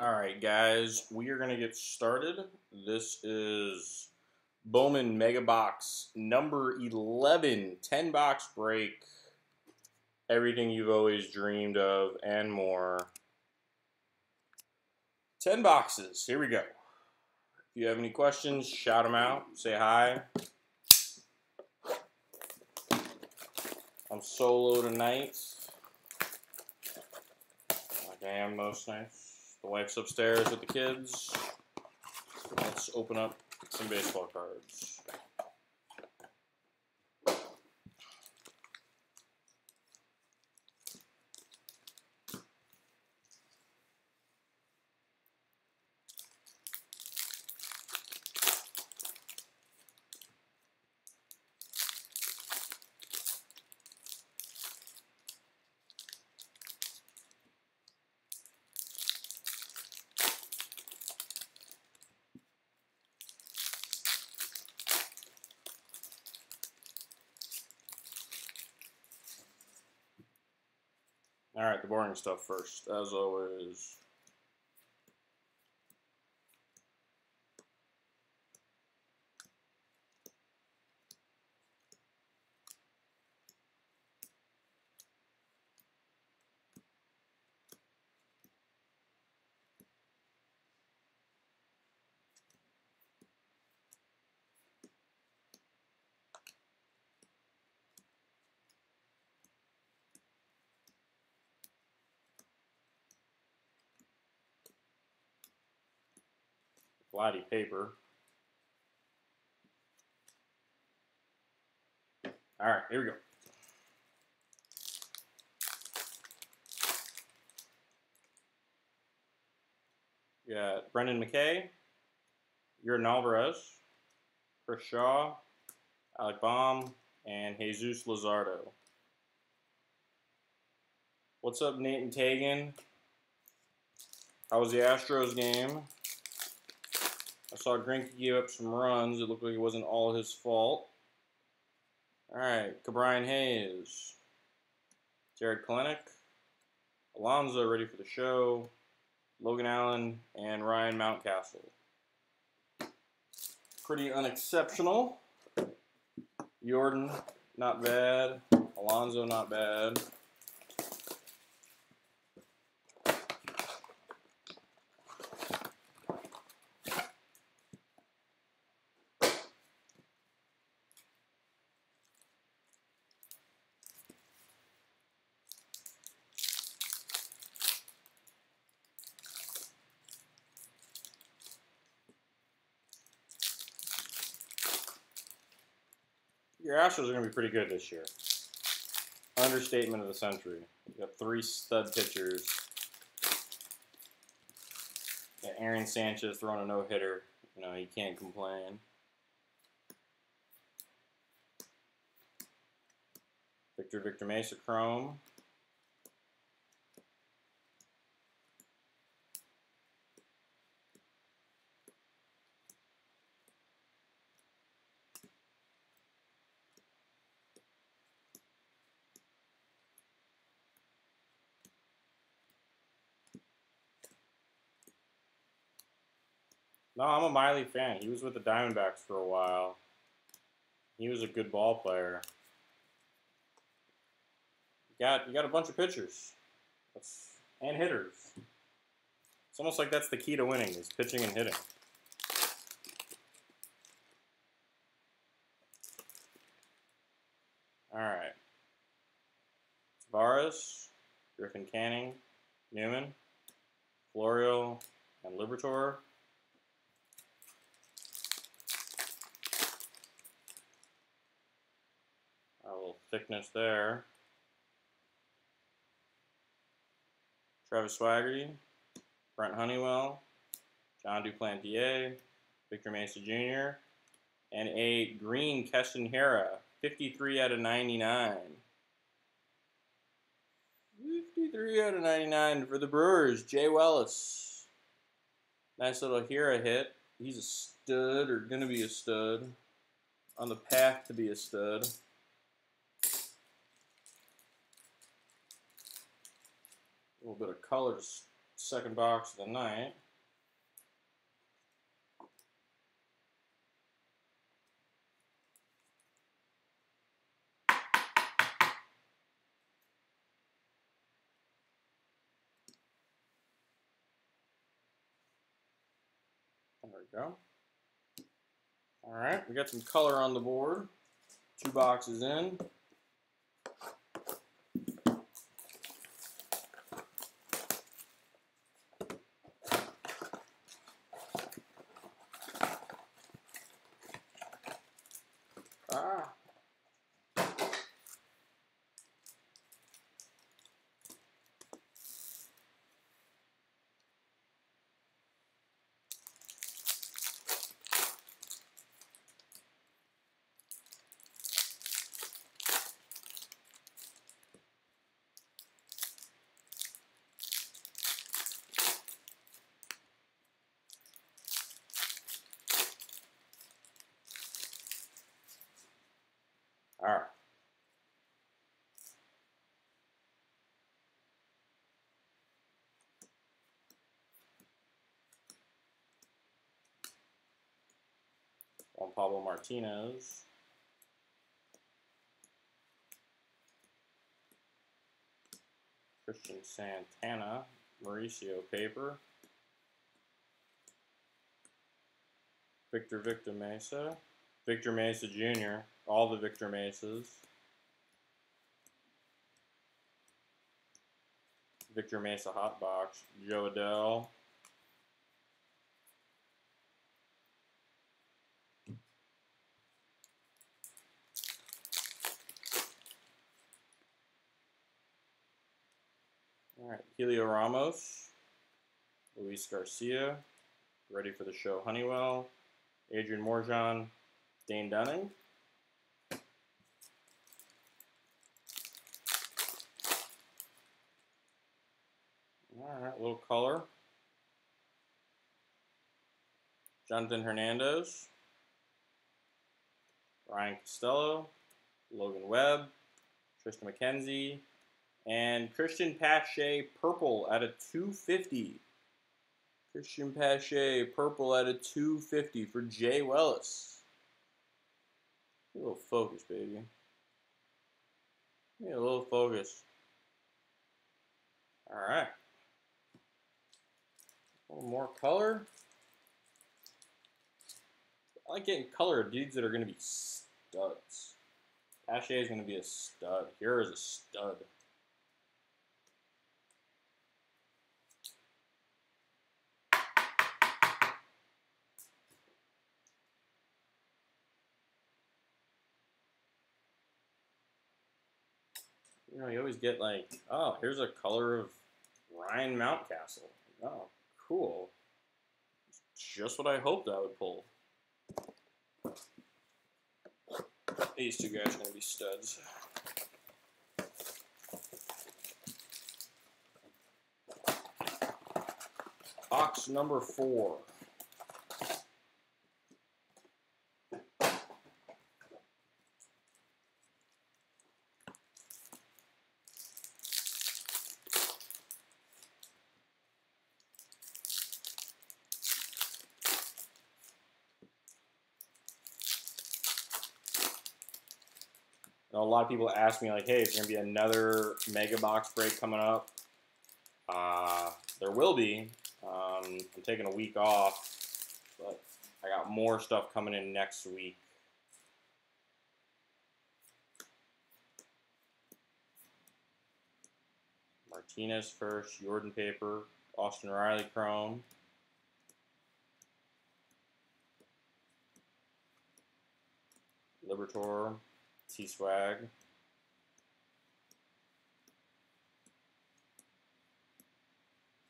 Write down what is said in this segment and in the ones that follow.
All right, guys, we are going to get started. This is Bowman Mega Box number 11, 10 box break. Everything you've always dreamed of and more. 10 boxes. Here we go. If you have any questions, shout them out. Say hi. I'm solo tonight. Like I am most nights. The wife's upstairs with the kids. Let's open up some baseball cards. All right, the boring stuff first, as always. Vladdy paper. All right, here we go. Got Brendan McKay, Yordan Alvarez, Chris Shaw, Alec Bohm, and Jesus Luzardo. What's up, Nate and Tegan? How was the Astros game? I saw Greinke give up some runs. It looked like it wasn't all his fault. All right, Ke'Bryan Hayes, Jarred Kelenic, Alonso ready for the show, Logan Allen, and Ryan Mountcastle. Pretty unexceptional. Jordan, not bad. Alonso, not bad. Your Astros are going to be pretty good this year. Understatement of the century. You got three stud pitchers. Got Aaron Sanchez throwing a no hitter. You know, he can't complain. Victor Victor Mesa Chrome. No, I'm a Miley fan. He was with the Diamondbacks for a while. He was a good ball player. You got you got a bunch of pitchers. That's and hitters. It's almost like that's the key to winning is pitching and hitting. Alright. Tavares, Griffin Canning, Newman, Florial, and Liberatore. A little thickness there. Travis Swaggerty, Brent Honeywell, Jon Duplantier, Victor Mesa Jr., and a green Keston Hiura, 53 out of 99. 53 out of 99 for the Brewers, Jay Wellis. Nice little Hiura hit. He's a stud, or going to be a stud, on the path to be a stud. Little bit of color Second box of the night. There we go. All right, we got some color on the board. Two boxes in. Ah. All right. Juan Pablo Martinez. Christian Santana, Mauricio Paper. Victor Victor Mesa. Victor Mesa Jr., all the Victor Mesas. Victor Mesa Hot Box, Jo Adell. All right, Heliot Ramos, Luis Garcia, ready for the show. Honeywell, Adrian Morejon, Dane Dunning. All right, a little color. Jonathan Hernandez, Ryan Costello, Logan Webb, Triston McKenzie, and Cristian Pache purple at a 250. Cristian Pache purple at a 250 for Jay Wellis. A little focus, baby. A little focus. All right. A little more color. I like getting color of dudes that are going to be studs. Pache is going to be a stud. Here is a stud. You know, you always get like, oh, here's a color of Ryan Mountcastle. Oh, cool. Just what I hoped I would pull. These two guys are going to be studs. Box number four. Lot of people ask me like, "Hey, is there gonna be another mega box break coming up?" Uh, there will be. Um, I'm taking a week off, but I got more stuff coming in next week. Martinez first, Jordan paper, Austin Riley chrome. Liberatore, T Swag.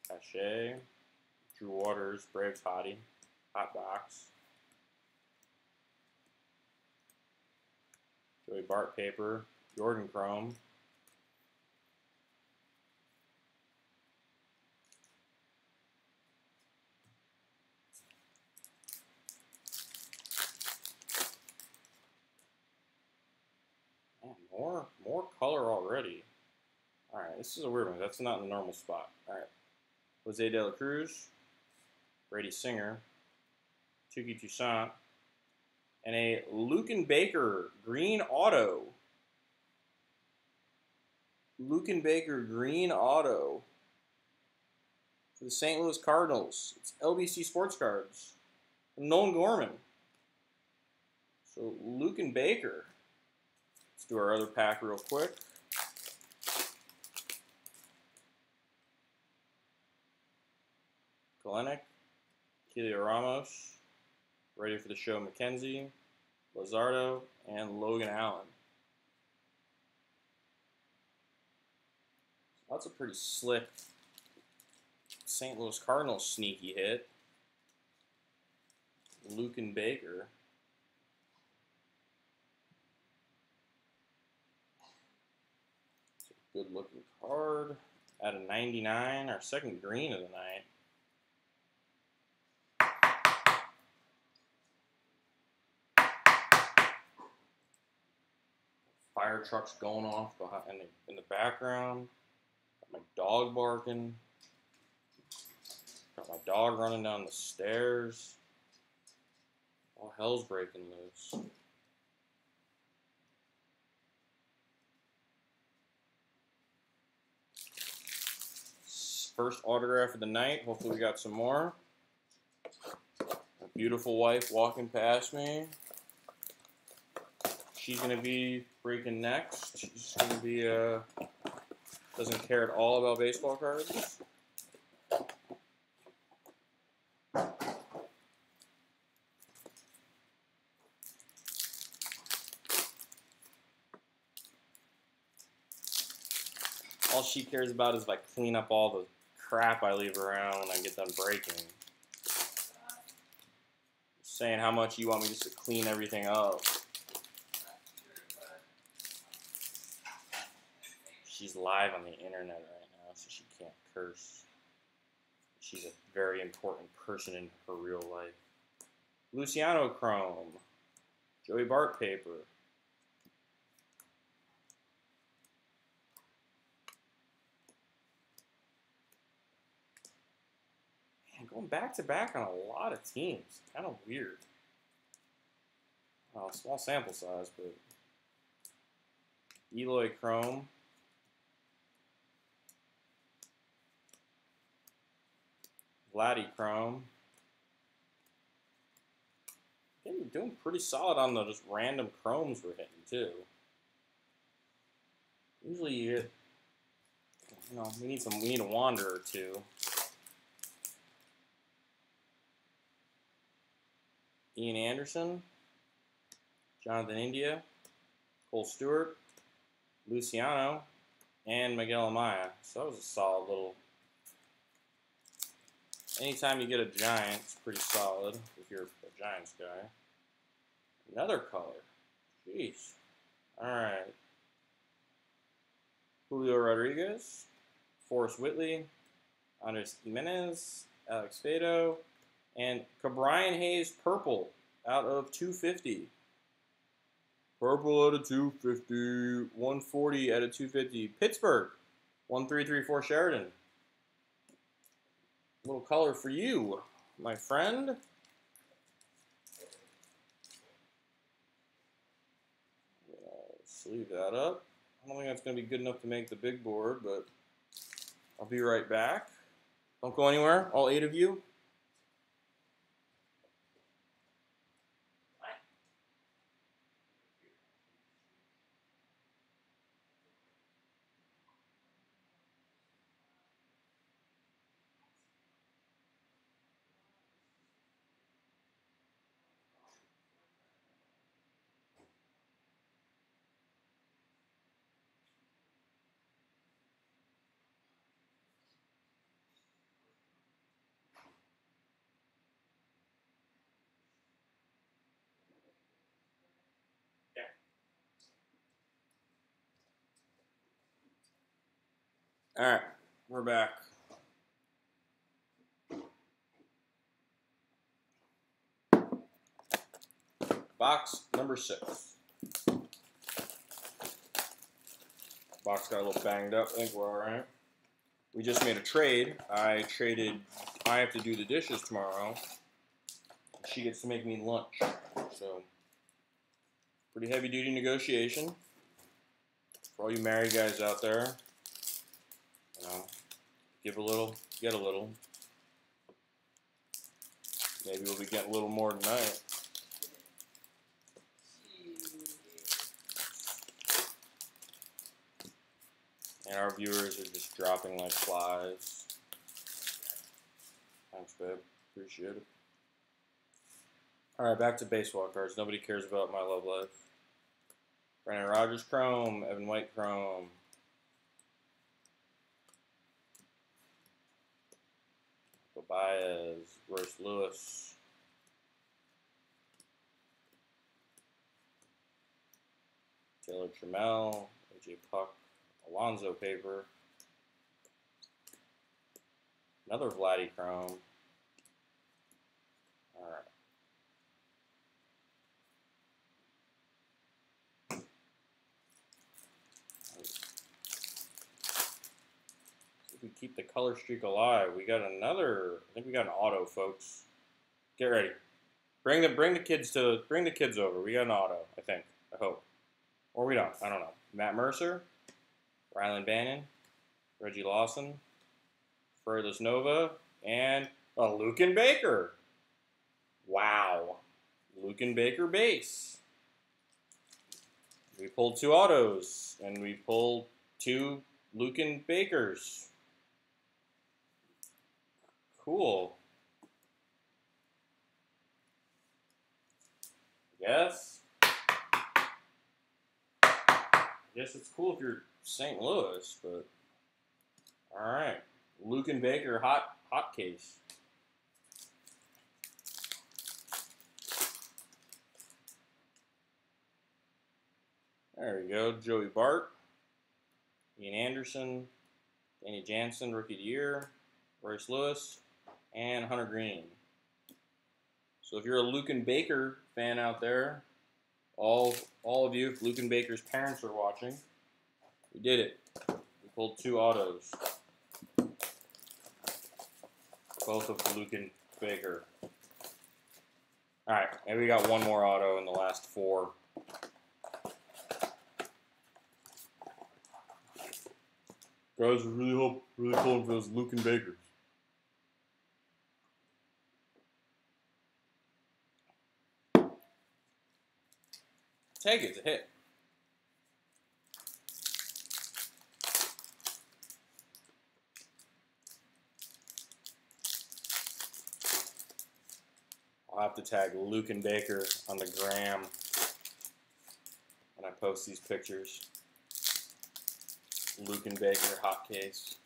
Pache. Drew Waters, Braves Hottie. Hot Box. Joey Bart Paper. Jordan Chrome. More more color already. Alright, this is a weird one. That's not in the normal spot. Alright. Jose De La Cruz, Brady Singer, Touki Toussaint, and a Luken Baker green auto. Luken Baker green auto for the St. Louis Cardinals. It's LBC Sports Cards. Nolan Gorman. So Luken Baker. Do our other pack real quick. Kelenic, Kilian Ramos, ready for the show McKenzie, Luzardo, and Logan Allen. That's a pretty slick St. Louis Cardinals sneaky hit. Luken Baker. Good looking card. At a 99, our second green of the night. Fire trucks going off behind in the, in the background. Got my dog barking. Got my dog running down the stairs. All hell's breaking loose. First autograph of the night. Hopefully, we got some more. Beautiful wife walking past me. She's gonna be breaking next. She's gonna be uh doesn't care at all about baseball cards. All she cares about is like clean up all the crap I leave around when I get done breaking. Saying how much you want me just to clean everything up. She's live on the internet right now, so she can't curse. She's a very important person in her real life. Luciano Chrome. Joey Bart paper. Going back to back on a lot of teams. Kind of weird. Well, small sample size, but Eloy Chrome. Vladdy Chrome. Getting, doing pretty solid on the just random chromes we're hitting too. Usually you you know, we need some, we need a wander or two. Ian Anderson, Jonathan India, Cole Stewart, Luciano, and Miguel Amaya. So that was a solid little anytime you get a giant, it's pretty solid if you're a Giants guy. Another color. Jeez. Alright. Julio Rodriguez, Forrest Whitley, Andres Gimenez, Alex Faedo, and Ke'Bryan Hayes Purple out of 250. Purple out of 250. 140 out of 250. Pittsburgh. 1334 Sheridan little color for you, my friend. sleeve that up. I don't think that's going to be good enough to make the big board, but I'll be right back. Don't go anywhere, all eight of you. All right, we're back. Box number six. Box got a little banged up. I think we're all right. we just made a trade. I traded. I have to do the dishes tomorrow. She gets to make me lunch. So, pretty heavy duty negotiation. For all you married guys out there, you know, give a little, get a little. Maybe we'll be getting a little more tonight. And our viewers are just dropping like flies. Thanks, babe. Appreciate it. Alright, back to baseball cards. Nobody cares about my love life. Brendan Rodgers Chrome, Evan White Chrome. Baez, Royce Lewis. Taylor Trammell, AJ Puk, Alonso paper. Another Vladdy Chrome. Alright. We keep the color streak alive. We got another. I think we got an auto, folks. Get ready. Bring the bring the kids to bring the kids over. We got an auto. I think. I hope. Or we don't. I don't know. Matt Mercer, Rylan Bannon, Reggie Lawson, Freudis Nova, and oh, a Luken Baker. Wow. Luken Baker base. We pulled two autos, and we pulled two Luken Bakers. Cool. Yes. I guess it's cool if you're St. Louis, but all right. Luken Baker hot hot case. There we go. Joey Bart, Ian Anderson, Danny Jansen, Rookie of the Year, Royce Lewis, and Hunter Greene. So if you're a Luken Baker fan out there, all all of you, if Luken Baker's parents are watching, we did it. We pulled two autos. Both of Luken Baker. Alright, and we got one more auto in the last four. Guys, really hope, really pulling for those Luken Bakers. It, it's a hit. I'll have to tag Luken Baker on the gram when I post these pictures. Luken Baker hot case.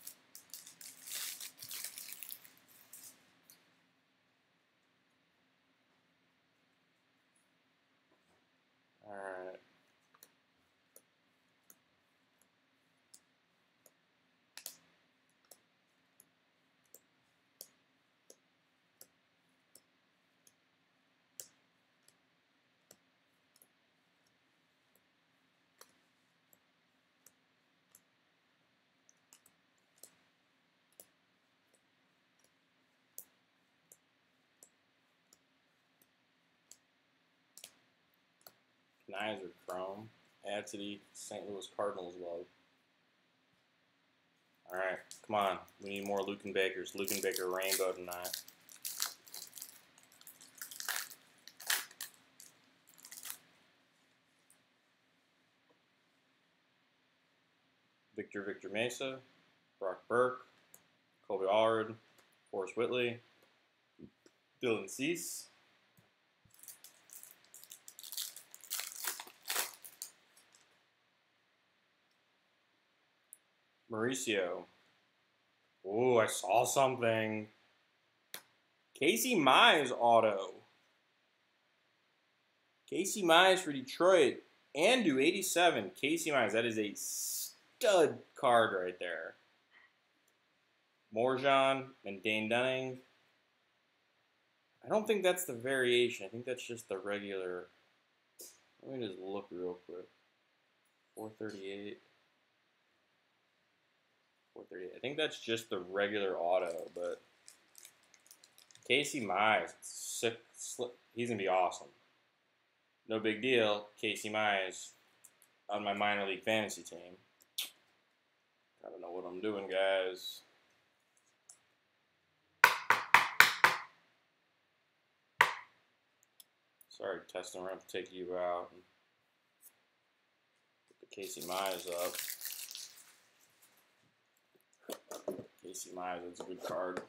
Alright. Knizner Chrome. Add to the St. Louis Cardinals love. Alright, come on. We need more Luken Bakers. Luken Baker Rainbow tonight. Victor Victor Mesa, Brock Burke, Kolby Allard, Forrest Whitley, Dylan Cease. Mauricio. Ooh, I saw something. Casey Mize auto. Casey Mize for Detroit. And do 87. Casey Mize. That is a stud card right there. Morejon and Dane Dunning. I don't think that's the variation. I think that's just the regular. Let me just look real quick. 438. 438. I think that's just the regular auto, but Casey Mize, sick, he's gonna be awesome. No big deal. Casey Mize on my minor league fantasy team. I don't know what I'm doing, guys. Sorry, testing around to take you out. Put the Casey Mize up. Casey Mize, that's a good card.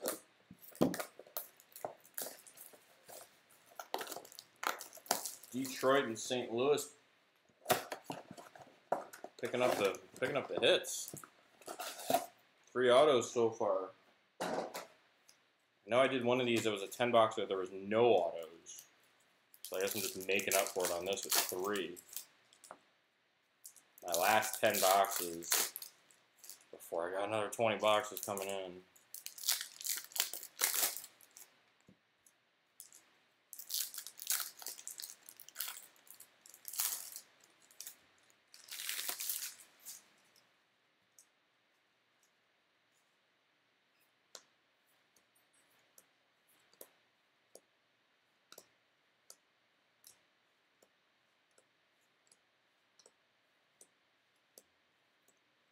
Detroit and St. Louis picking up the picking up the hits. Three autos so far. I know I did one of these that was a 10 box where there was no autos. So I guess I'm just making up for it on this with three. My last 10 boxes before I got another 20 boxes coming in.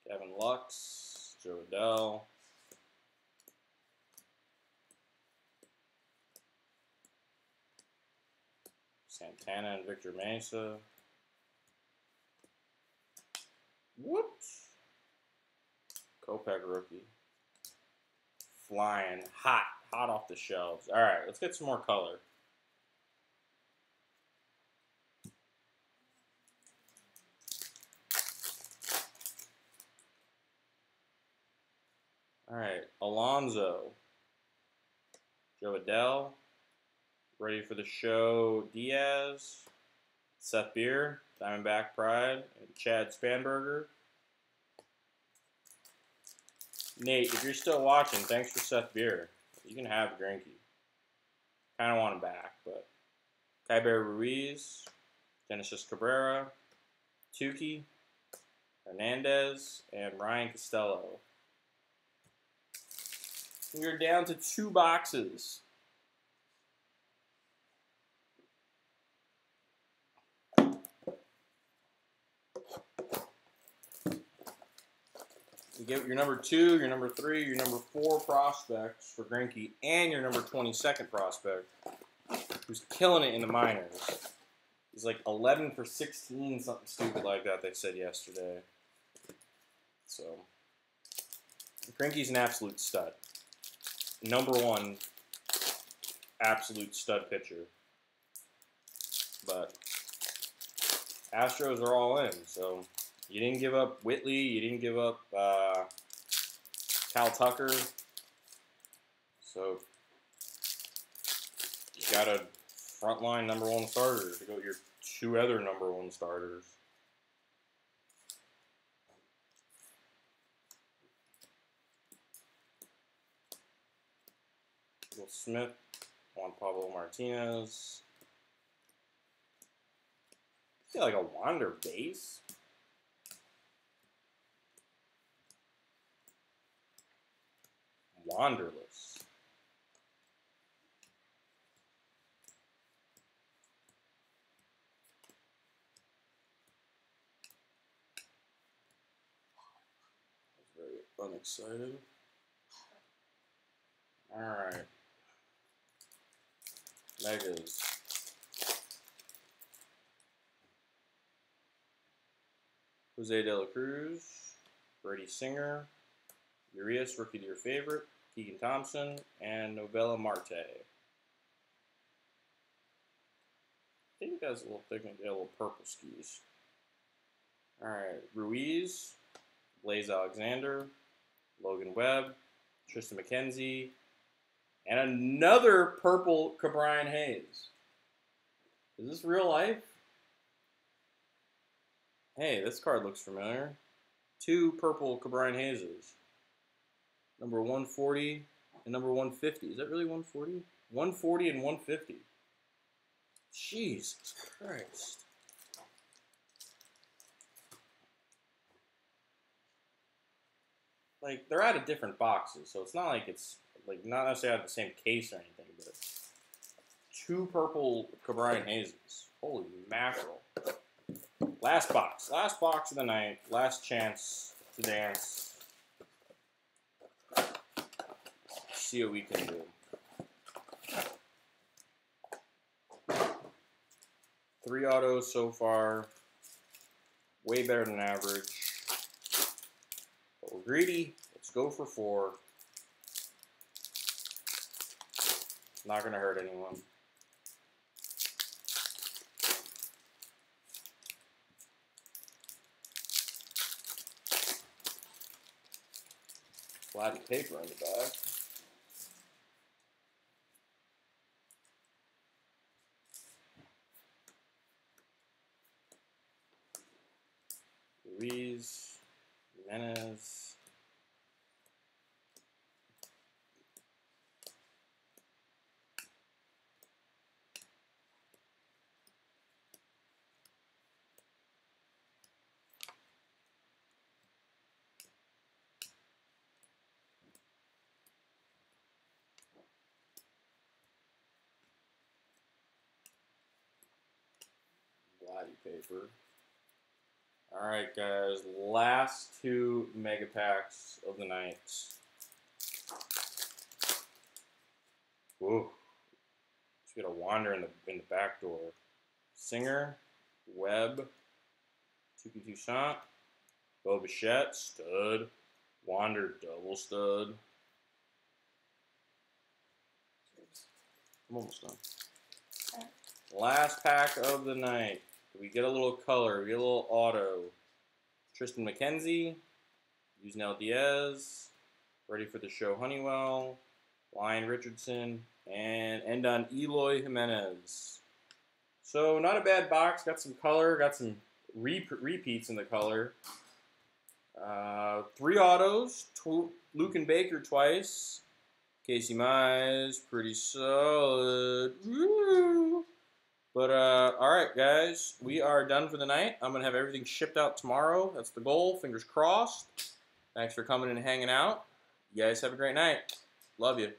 Gavin Lux, Jo Adell. Santana and Victor Mesa. Whoops. Kopech rookie. Flying hot, hot off the shelves. All right, let's get some more color. All right, Alonso, Jo Adell, ready for the show. Diaz, Seth Beer, Diamondback Pride, and Chad Spanberger. Nate, if you're still watching, thanks for Seth Beer. You can have Greinke. Kind of want him back, but Keibert Ruiz, Genesis Cabrera, Touki, Hernandez, and Ryan Costello. We're down to two boxes. You get your number two, your number three, your number four prospects for Greinke, and your number 22nd prospect, who's killing it in the minors. He's like 11 for 16, something stupid like that, they said yesterday. So, Greinke's an absolute stud number one absolute stud pitcher. But Astros are all in, so you didn't give up Whitley, you didn't give up uh, Kyle Tucker, so you got a frontline number one starter to go with your two other number one starters. Will Smith, Juan Pablo Martinez. I feel like a Wander base. Wanderless. Very unexcited. All right. Megas. Jose De La Cruz, Brady Singer, Urias, rookie to your favorite, Keegan Thompson, and Noelvi Marte. I think that's a little thick and a little purple skis. Alright, Ruiz, Blaze Alexander, Logan Webb, Triston McKenzie, and another purple Ke'Bryan Hayes. Is this real life? Hey, this card looks familiar. Two purple Ke'Bryan Hayeses. Number 140 and number 150. Is that really 140? 140 and 150. Jesus Christ. like they're out of different boxes, so it's not like it's like not necessarily out of the same case or anything, but two purple Ke'Bryan Hayes. Holy mackerel. Last box. Last box of the night. Last chance to dance. See what we can do. Three autos so far. Way better than average. But we're greedy. Let's go for four. Not going to hurt anyone. Flat paper in the back. Ruiz, Jimenez. Bloody. All right, guys. Last two mega packs of the night. Whoa. Just got a wander in the in the back door. Singer, Webb, Touki Toussaint, Bo Bichette, stud, Wander, double stud. I'm almost done. Last pack of the night. We get a little color. We get a little auto. Triston McKenzie, Yusniel Diaz, ready for the show Honeywell, Ryan Richardson, and end on Eloy Jimenez. So not a bad box. Got some color. Got some re repeats in the color. Uh, three autos. Tw and Baker twice. Casey Mize, pretty solid. But, uh, all right, guys, we are done for the night. I'm to have everything shipped out tomorrow. That's the goal. Fingers crossed. Thanks for coming and hanging out. You guys have a great night. Love you.